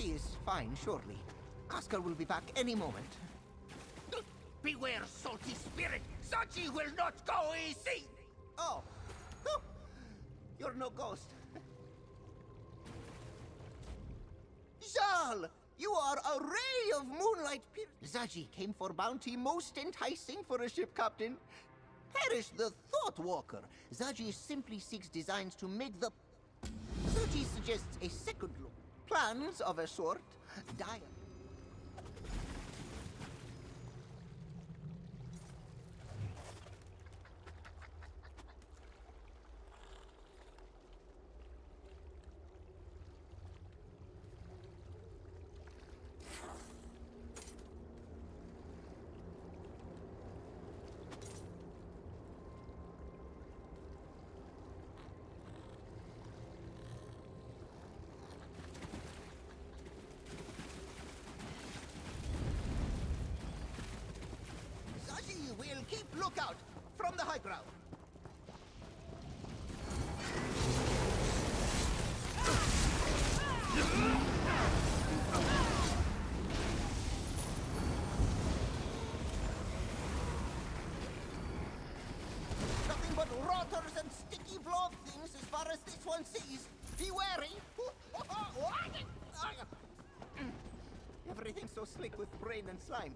She is fine, surely. Casca will be back any moment. Beware, salty spirit! Zaji will not go easy! Oh! You're no ghost. Zal! You are a ray of moonlight Zaji came for bounty most enticing for a ship captain. Perish the Thought Walker. Zaji simply seeks designs to make the... Zaji suggests a second look. Plans of a sort. Dire. Zaji keep lookout from the high ground. Nothing but rotters and sticky blob things as far as this one sees. Be wary. Everything's so slick with brain and slime.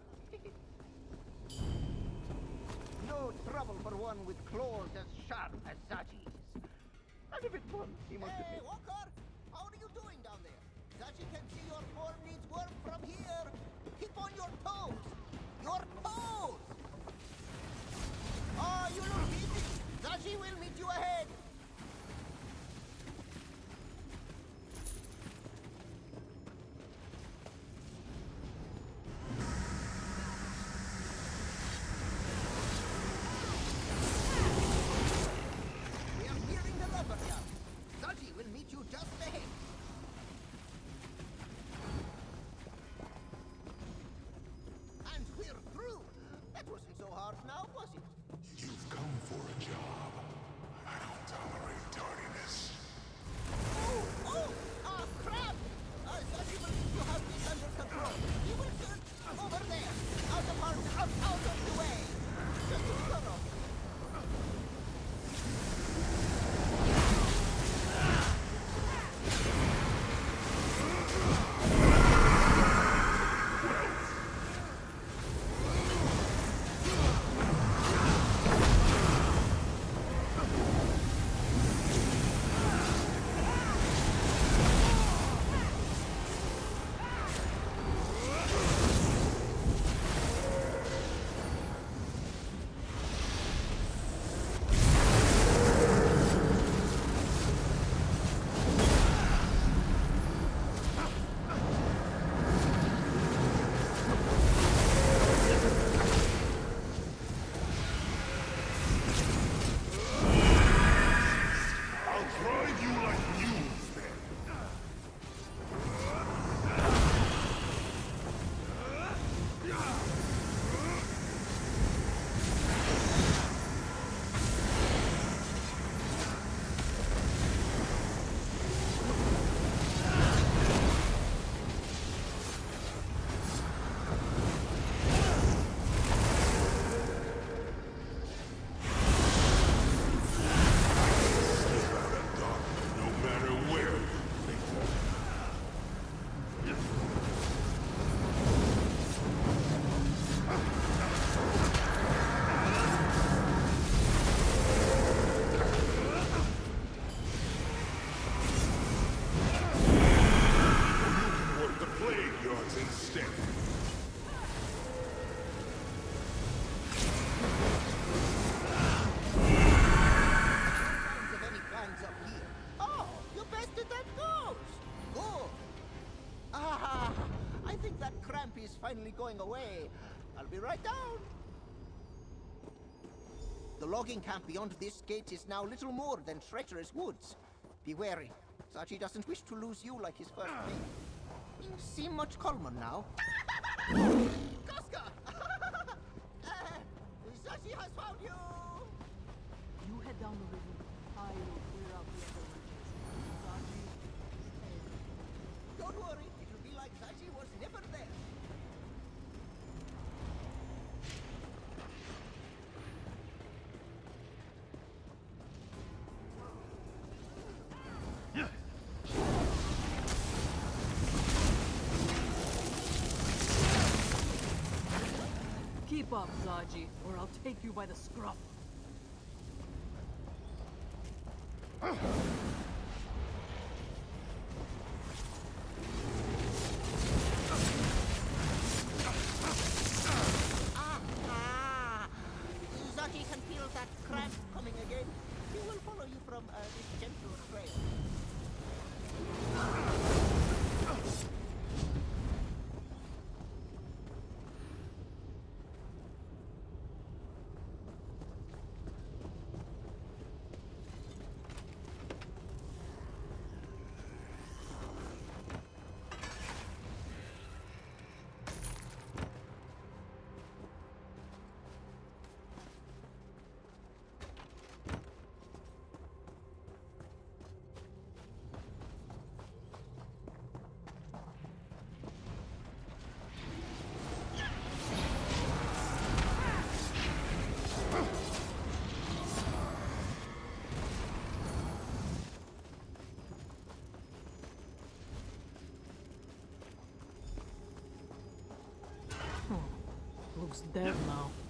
No trouble for one with claws as sharp as Zaji's. And a bit fun, he must hey, admit. Walker! How are you doing down there? Zaji can see your form needs work from here. Keep on your toes. Your toes! Finally going away. I'll be right down. The logging camp beyond this gate is now little more than treacherous woods. Be wary. Zaji doesn't wish to lose you like his first mate. You seem much calmer now. Keep up, Zaji, or I'll take you by the scruff. looks dead now.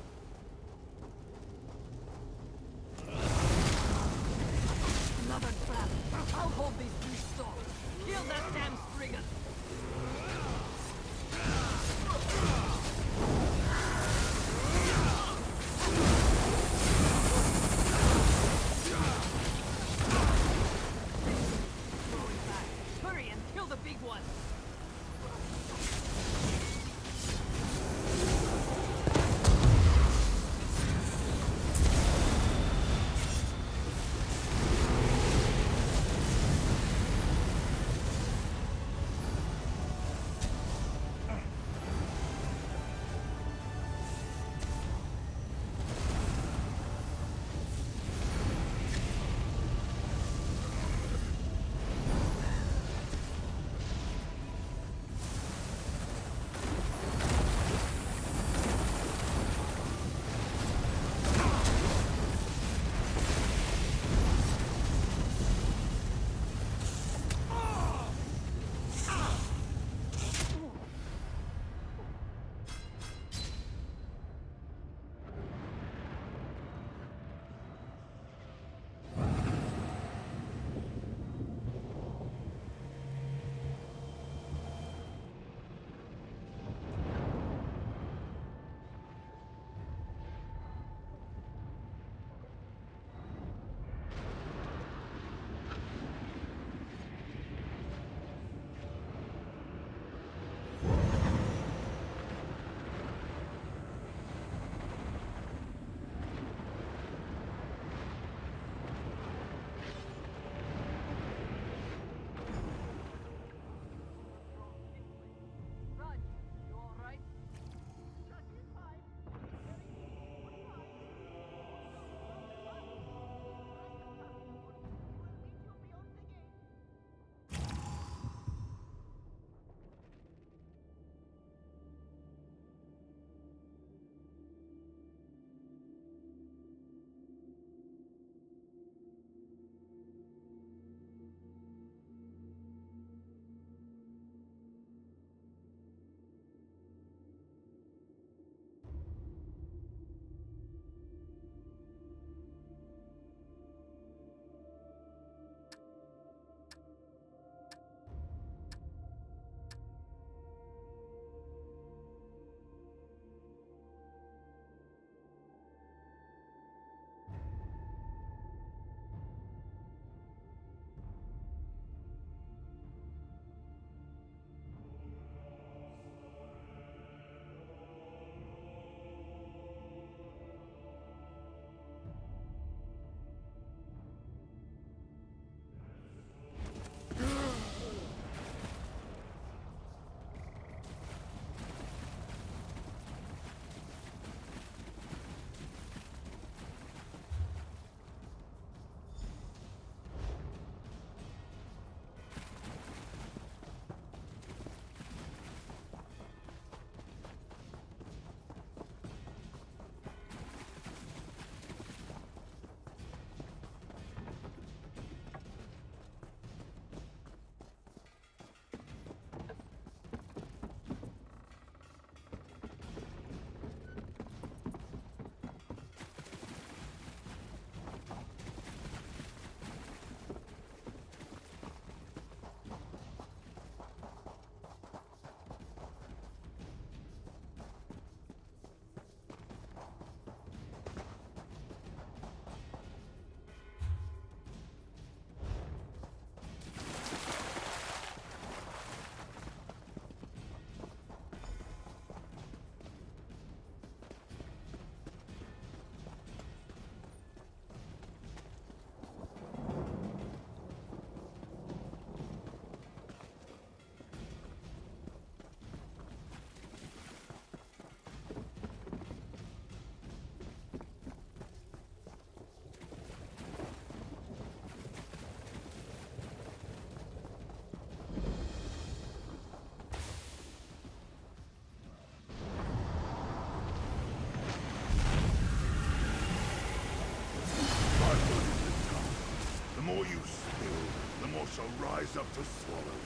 have to swallow.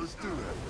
Crawlers do have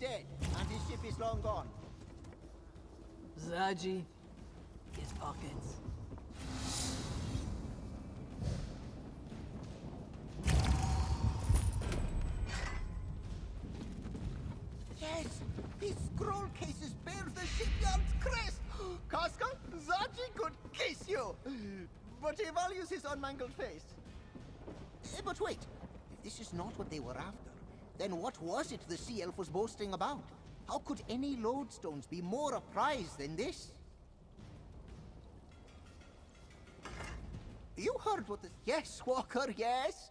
dead, and his ship is long gone. Zaji, his pockets. Yes, his scroll cases bear the shipyard's crest. Casca, Zaji could kiss you, but he values his unmangled face. Eh, But wait, this is not what they were after, then what was it the sea elf was boasting about? How could any lodestones be more a prize than this? You heard what the... Yes, Walker, yes.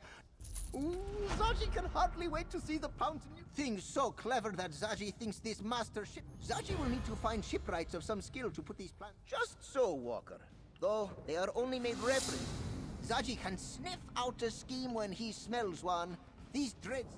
Ooh, Zaji can hardly wait to see the fountain. Thing's so clever that Zaji thinks this master ship... Zaji will need to find shipwrights of some skill to put these plans... Just so, Walker. Though, they are only made reference. Zaji can sniff out a scheme when he smells one. These dreads...